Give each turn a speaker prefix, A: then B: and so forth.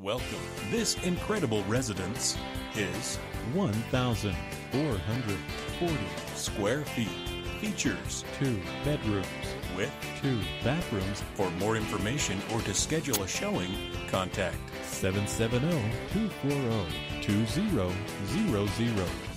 A: Welcome. This incredible residence is
B: 1,440.
A: square feet. Features
B: Two bedrooms.
A: with.
B: Two bathrooms.
A: For more information or to schedule a showing, contact
B: 770 240 2000.